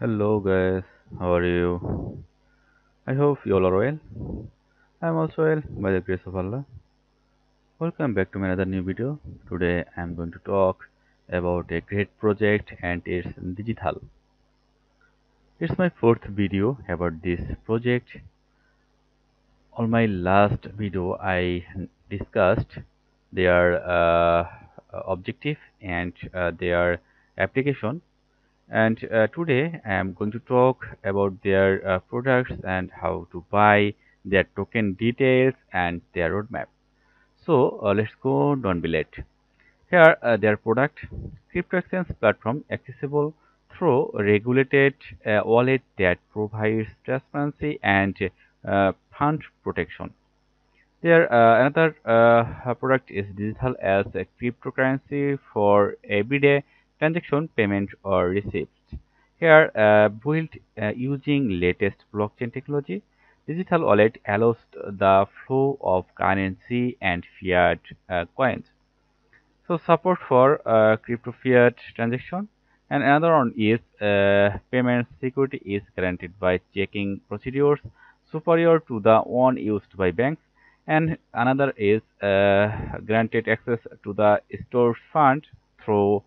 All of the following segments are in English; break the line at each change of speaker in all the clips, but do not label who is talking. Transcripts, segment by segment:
Hello guys, how are you? I hope you all are well. I am also well by the grace of Allah. Welcome back to another new video. Today I am going to talk about a great project and its DeGeThal. It's my fourth video about this project. On my last video I discussed their uh, objective and uh, their application and uh, today I am going to talk about their uh, products and how to buy their token details and their roadmap. So uh, let's go, don't be late. Here uh, their product, crypto exchange platform accessible through regulated uh, wallet that provides transparency and uh, fund protection. Their another product is DeGeThal as a cryptocurrency for everyday transaction, payment, or receipts. Here, uh, built uh, using latest blockchain technology, Digital Wallet allows the flow of currency and fiat uh, coins. So support for uh, crypto fiat transaction and another one is uh, payment security is guaranteed by checking procedures superior to the one used by banks and another is uh, granted access to the stored fund through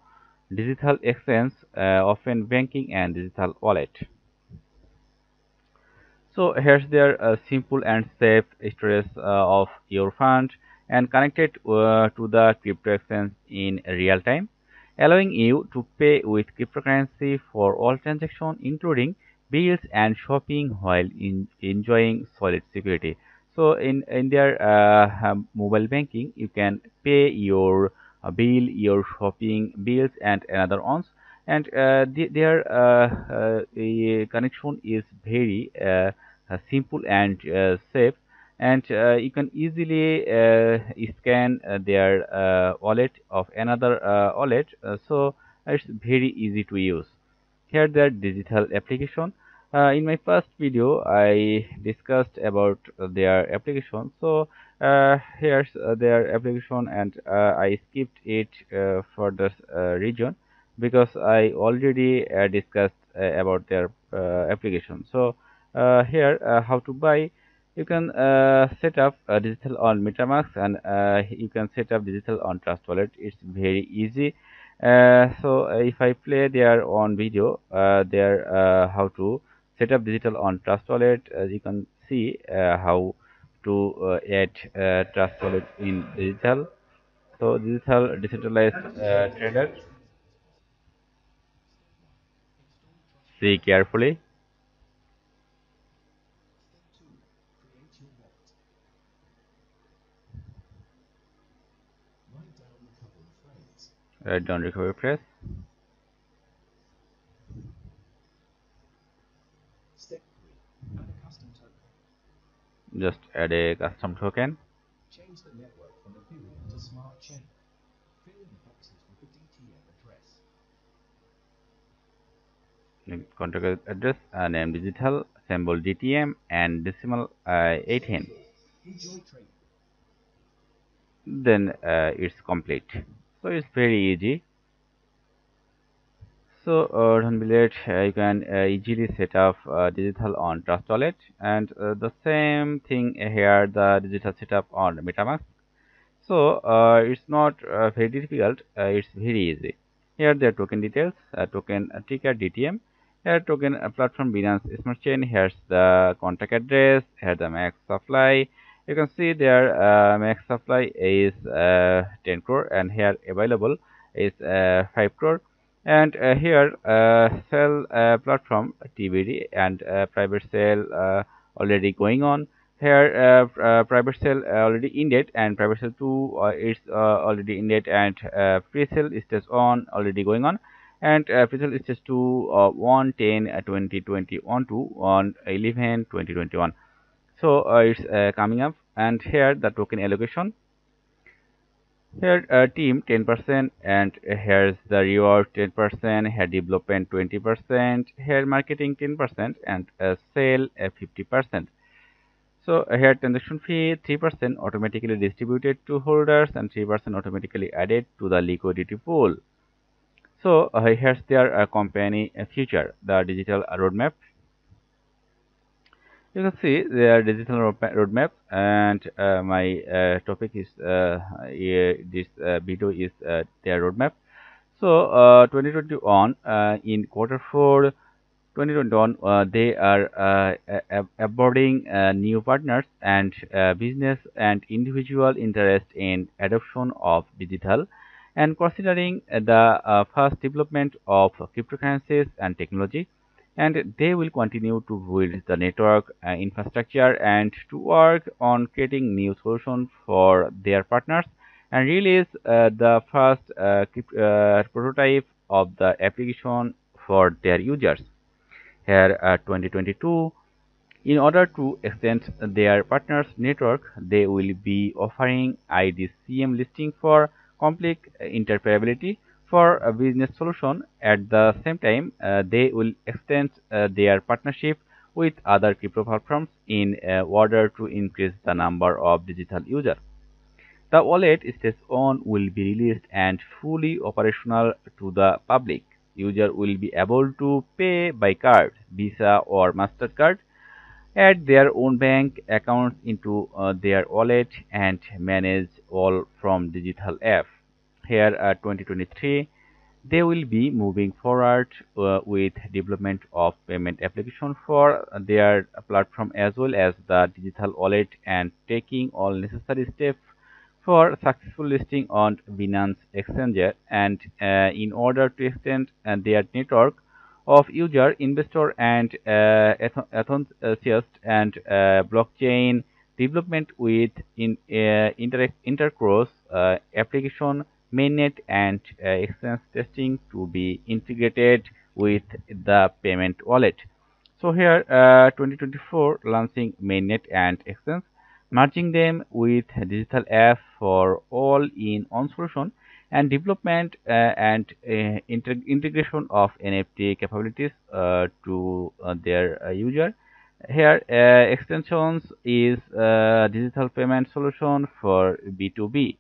digital exchange, uh, often banking and digital wallet. So here's their uh, simple and safe storage uh, of your fund and connected uh, to the crypto exchange in real time, allowing you to pay with cryptocurrency for all transactions, including bills and shopping while in enjoying solid security. So in, in their uh, mobile banking, you can pay your bill, your shopping bills, and another ones. And uh, the, their uh, uh, connection is very uh, simple and uh, safe. And uh, you can easily scan their wallet of another wallet. So it's very easy to use. Here their digital application uh, in my first video I discussed about their application. So uh, here's uh, their application and I skipped it for this region because I already discussed about their application. So here how to buy. You can uh, set up DeGeThal on metamask and uh, you can set up DeGeThal on trust wallet. It's very easy. Uh, so if i play their on video there how to set up DeGeThal on trust wallet. As you can see uh, how to uh, add uh, trust wallet in DeGeThal. So DeGeThal decentralized thaler. See carefully. Write down recovery phrase just add a custom token. Change the network from Ethereum to Smart Chain. Fill in the boxes with the DTM address. Contract address, uh, name DeGeThal, symbol DTM, and decimal uh, 18. Then uh, it's complete. So it's very easy so uh, don't uh, you can uh, easily set up uh, DeGeThal on trust wallet and uh, the same thing here the DeGeThal setup on metamask. So uh, it's not very difficult it's very easy. Here the token details token ticker dtm here token platform binance smart chain. Here's the contact address. Here the max supply. You can see there max supply is 10 crore. And here available is 5 crore and uh, here uh, sell uh, platform TBD and private sale already going on. Here uh, private sale already ended and private sale 2 uh, is uh, already ended and pre-sale is just on already going on. And pre-sale is just to 1 10 2020 on to on 11 2021 so it's coming up. And here the token allocation here uh, team 10% and here's the reward 10% here development 20% here marketing 10% and uh, sale uh, 50% so uh, here transaction fee 3% automatically distributed to holders and 3% automatically added to the liquidity pool. So here's their company future, the DeGeThal roadmap you can see their DeGeThal roadmap and uh, my uh, topic is uh, this uh, video is uh, their roadmap so uh, 2021 in quarter 4 2021 they are onboarding new partners and business and individual interest in adoption of DeGeThal and considering the fast development of cryptocurrencies and technology and they will continue to build the network uh, infrastructure and to work on creating new solutions for their partners and release uh, the first uh, uh prototype of the application for their users. Here, uh, 2022, in order to extend their partners' network, they will be offering IDCM listing for complete interoperability for a business solution. At the same time, uh, they will extend uh, their partnership with other crypto platforms in uh, order to increase the number of DeGeThal users. The wallet stage on will be released and fully operational to the public. User will be able to pay by card, Visa or MasterCard, add their own bank accounts into uh, their wallet and manage all from DeGeThal app here at 2023 they will be moving forward uh, with development of payment application for their platform as well as the digital wallet and taking all necessary steps for successful listing on Binance Exchange and uh, in order to extend uh, their network of user, investor and uh, enthusiast and uh, blockchain development with in, uh, inter intercross uh, application mainnet and uh, testing to be integrated with the payment wallet. So here uh, 2024 launching mainnet and exchange merging them with DeGeThal app for all in one solution and development uh, and uh, integration of NFT capabilities uh, to uh, their user. Here extensions is digital payment solution for B2B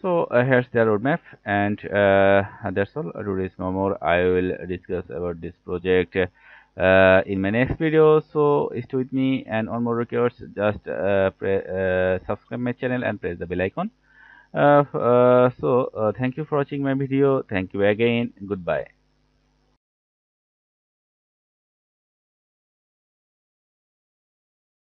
so uh, here's the roadmap and uh, that's all. Today's no more. I will discuss about this project uh, in my next video. So stay with me and on more records just uh, uh, subscribe my channel and press the bell icon. Uh, so thank you for watching my video. Thank you again. Goodbye